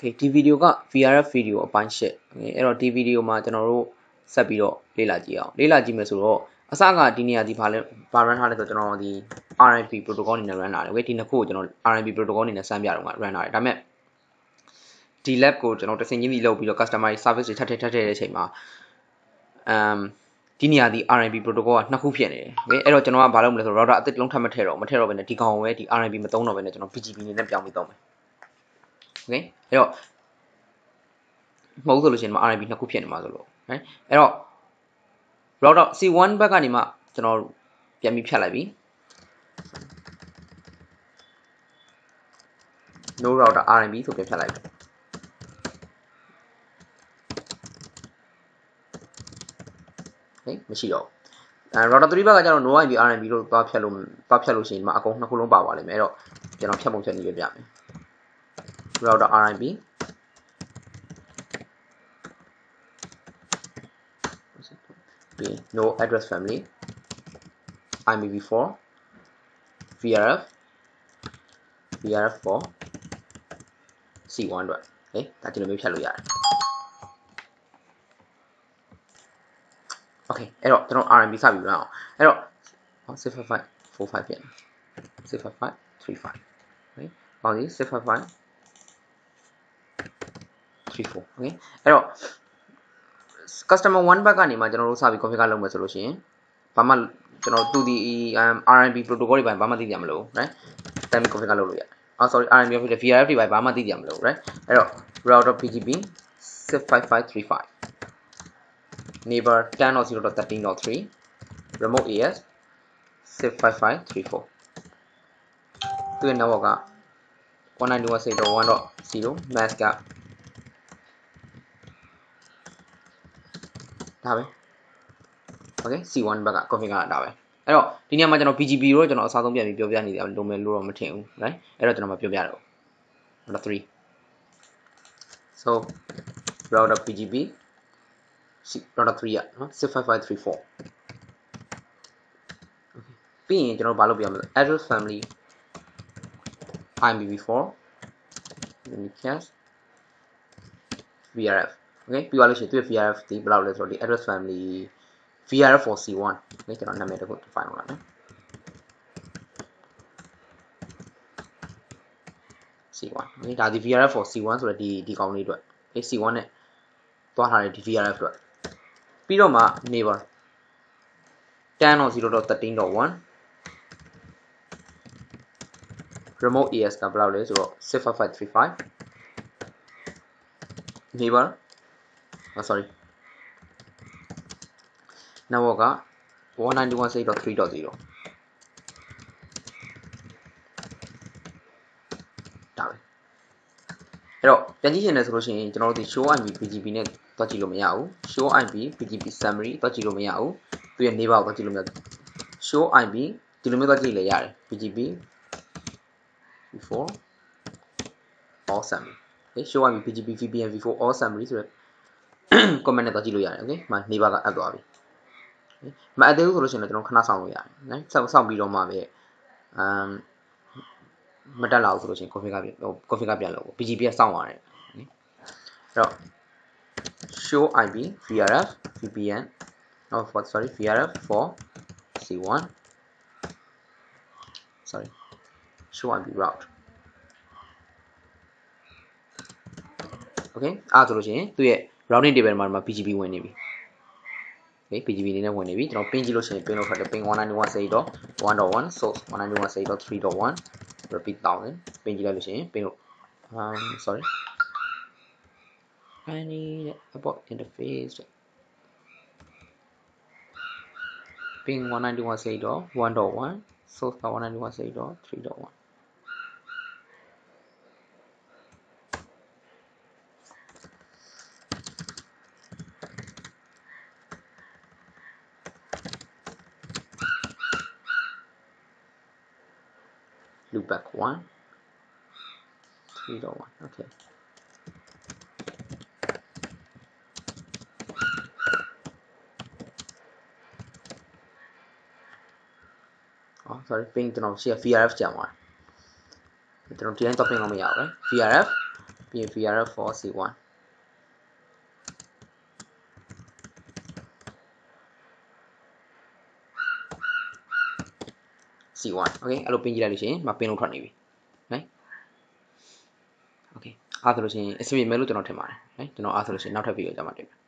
okay ဒီဗီဒီယိုက VRF ဗီဒီယိုအပိုင်း၈ okay အဲ့တော့ဒီဗီဒီယိုမှာကျွန်တော်တို့ဆက်ပြီးတော့လေ့လာကြည့်အောင်လေ့လာကြည့်မယ်ဆိုတော့အစကဒီနေရာဒီဘာလဲဘာ run ထားလဲဆိုတော့ကျွန်တော်ဒီ RIP protocol အနေနဲ့ run ထားတယ် okay ဒီနှစ်ခုကိုကျွန်တော် RIP protocol အနေနဲ့စမ်းပြတော့မှာ run ထားတယ်ဒါပေမဲ့ဒီ lab ကိုကျွန်တော်တဆင်ချင်းစီလုပ်ပြီးတော့ customer service တွေထပ်ထပ်ထပ်ထည့်တဲ့အချိန်မှာအမ်ဒီနေရာဒီ RIP protocol ကနှစ်ခုဖြစ်နေတယ်။ okay အဲ့တော့ကျွန်တော်ကဘာလုပ်မလဲဆိုတော့ router အသစ်လုံးထပ်မထည့်တော့မထည့်တော့ဘဲနဲ့ဒီကောင်ကိုပဲဒီ RIP မသုံးတော့ဘဲနဲ့ကျွန်တော် BGP အနေနဲ့ပြောင်းပြီးသုံးမယ်။ okay အဲ့တော့မဟုတ်ဆိုလို့ရှိရင် RIP နှစ်ခုဖြစ်နေမှာဆိုလို့ right အဲ့တော့ router C1 ဘက်ကနေမှကျွန်တော်ပြန်ပြီးဖြတ်လိုက်ပြီ no router RMB ဆိုပြန်ဖြတ်လိုက်ပြီဟေးမရှိတော့အဲ router 3ဘက်ကကျတော့ no IP RMB လို့သွားဖြတ်လို့သွားဖြတ်လို့ရှိရင်ဒီမှာအကုန်နှစ်ခုလုံးပါပါလိမ့်မယ်အဲ့တော့ကျွန်တော်ဖြတ်ပုံဖြတ်နည်းပြပြမယ် row.rib. B, no address family. IMV4, VRF, VRF4, C100. Okay, that's the name of Okay, error, turn on RMB sub now. Error, oh, 655 Okay, on this 655 3 4 okay အဲ့တော့ customer 1ဘက်ကနေမှကျွန်တော်တို့စပြီး configure လုပ်မယ်ဆိုလို့ရှိရင်ဘာမှကျွန်တော်သူဒီ RMB protocol တွေဘာမှသိကြမလို့ right time configure လုပ်လို့ရတယ်အော် sorry RMB ဖြစ်တယ် VRF တွေဘာမှသိကြမလို့ right အဲ့တော့ router PGP 65535 neighbor 10.0.13.3 remote AS 65534သူရဲ့ network က192.168.1.0 mask က ဒါပဲ okay C1 ဘက်က configure တာပဲအဲ့တော့ဒီနေရာမှာကျွန်တော် BGP ကိုကျွန်တော်အစားဆုံးပြန်ပြီးပြောပြနေတယ်လိုမယ်လို့တော့မထင်ဘူး right အဲ့တော့ကျွန်တော်မပြောပြတော့ number 3 so router BGP router 3ရနော်65534ပြီးရင်ကျွန်တော်ဘာလုပ်ပြမလဲ address family IMPv4 unicast VRF okay ပြီးသွားလို့ရှိရင်သူ့ VRF ဒီဘယ်လောက်လဲဆိုတော့ဒီ address family VRF for C1 okay ကျွန်တော်နာမည်တစ်ခု define လုပ်လိုက်မယ် C1 okay ဒါဒီ VRF for C1 ဆိုတော့ဒီဒီကောင်လေးအတွက် okay C1 နဲ့သွားထားတဲ့ဒီ VRF အတွက်ပြီးတော့မှ neighbor 10.0.13.1 remote AS ကဘယ်လောက်လဲဆိုတော့65535 neighbor oh sorry network က191.3.0ဒါပဲအဲ့တော့ပြန်ကြည့်ရင်လည်းဆိုလို့ရှိရင်ကျွန်တော်တို့ဒီ show IP BGP နဲ့တွက်ကြည့်လို့မရဘူး show IP BGP summary တွက်ကြည့်လို့မရဘူးသူရဲ့ neighbor ကိုတွက်ကြည့်လို့မရဘူး show IP ဒီလိုမျိုးတွက်ကြည့်လည်းရတယ် BGP before all summary okay show IP BGP VPN v4 all summary ဆိုတော့ comment နဲ့တွက်ကြည့်လို့ရတယ် okay မှာ neighbor ကအပ်သွားပြီမအပ်သေးဘူးဆိုလို့ရှိရင်တော့ကျွန်တော်ခဏဆောင်လို့ရတယ်နော်စောင့်စောင့်ပြီးတော့မှပဲအမ်မတက်လာဘူးဆိုလို့ရှိရင် configure ပြန်ဟို configure ပြန်လုပ် BGP ကစောင့်ရတယ်အဲ့တော့ show IP VRF VPN oh for sorry VRF for C1 sorry show IP route okay အဲ့ဆိုလို့ရှိရင်သူ့ရဲ့ routing table မှာ BGP ဝင်နေပြီ okay PGP အနေနဲ့ဝင်နေပြီကျွန်တော် ping ကြည့်လို့ရှိရင် ping လို့ထွက်တယ် ping 191.1.1 source 191.3.1 repeat 1000 ping ကြည့်လိုက်လို့ရှိရင် ping လို့ um sorry I need about interface ping 191.1.1 source 191.3.1 loop back one, three dot one. Okay. Oh, sorry, ping a VRF Tianwan. Tecnología en topping on me out, right? VRF, VRF for C1. C1 စီ1 okay အဲ့လိုပင်ကြည့်လိုက်လို့ရှိရင်မပင်လို့ထွက်နေပြီ right okay အားဆိုလို့ရှိရင်အဆင်ပြေမယ်လို့ကျွန်တော်ထင်ပါတယ် right ကျွန်တော်အားဆိုလို့ရှိရင်နောက်ထပ်ဗီဒီယိုကြမှာတွေ့မယ်